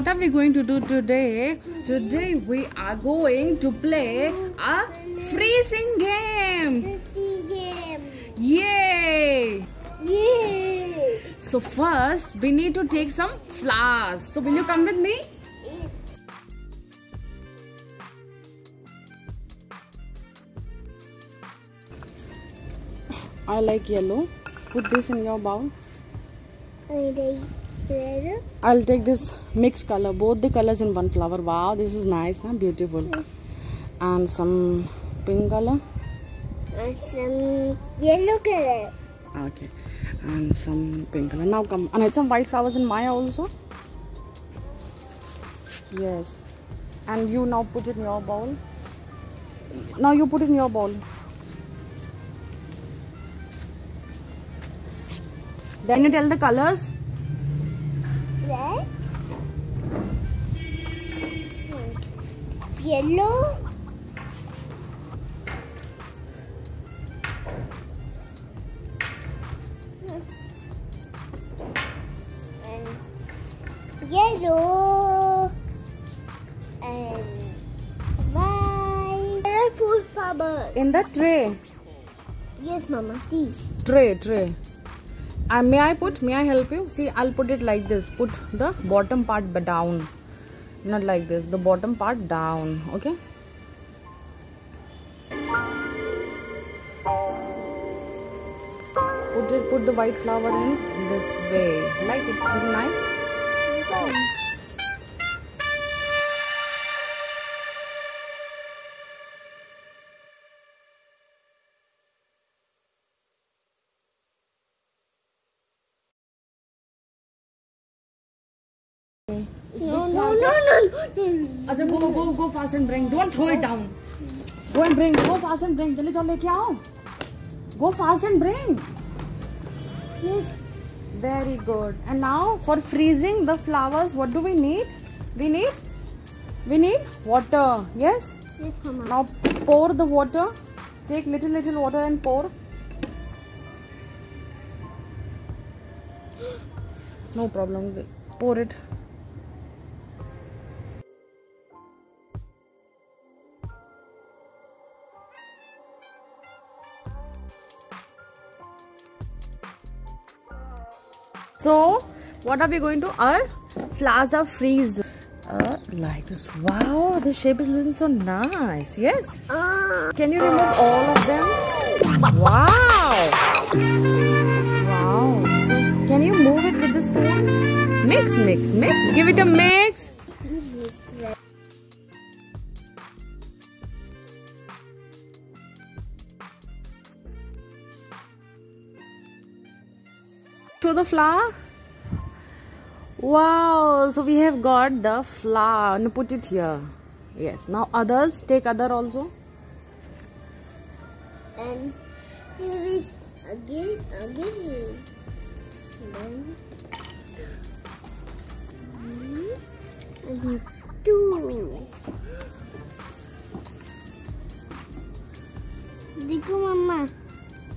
Do you know what are we going to do today? Today we are going to play a freezing game. Yay! Yay! So first we need to take some flowers. So will you come with me? I like yellow. Put this in your bowl. I'll take this mixed color, both the colors in one flower. Wow, this is nice, na? beautiful. And some pink color. And some yellow color. Okay, and some pink color. Now come, and it's some white flowers in Maya also. Yes, and you now put it in your bowl. Now you put it in your bowl. Then you tell the colors. Yellow. And yellow. And white. Colorful flower. In the tray. Yes, Mama. See. Tray, tray. And may I put, may I help you? See, I'll put it like this. Put the bottom part down. Not like this. The bottom part down. Okay? Put it, put the white flower in this way. Like it's very nice. No, no, no, no. Acha, go, go, go fast and bring. Don't throw it down. Go and bring. Go fast and bring. जल्दी जाओ लेके आओ. Go fast and bring. Yes. Very good. And now for freezing the flowers, what do we need? We need we need water. Yes. Yes, Mama. Now pour the water. Take little little water and pour. No problem. Pour it. So, what are we going to? Our flowers are freezed. Uh, like this. Wow, the shape is looking so nice. Yes. Can you remove all of them? Wow. Wow. So, can you move it with the spoon? Mix, mix, mix. Give it a mix. To the flour. Wow. So we have got the flour. Now put it here. Yes. Now others. Take other also. And here is again, again. One, one, and two. देखो मम्मा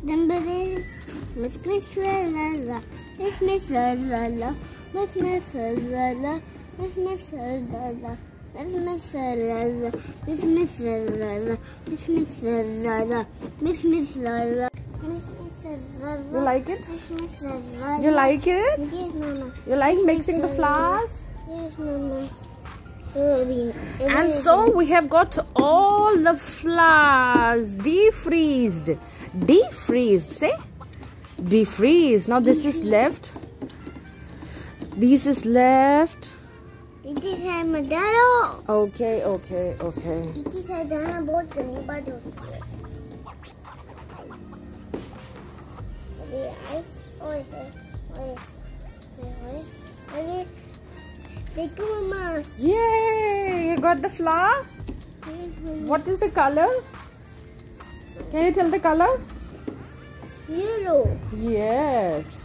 दम्बरे Christmas, la la, Christmas, la la, Christmas, la la, Christmas, la la. Christmas, la la, Christmas, la la, Christmas, la la, Christmas, la la. You like it? You like it? Yes, Mama. You like mixing the flowers? Yes, Mama. And so we have got all the flowers defreezed. Defreezed, say? defreeze now this is left this is left it is a. Okay, okay, okay. It is a dana to me, but Yay! You got the flower? What is the color? Can you tell the color? yellow. Yes.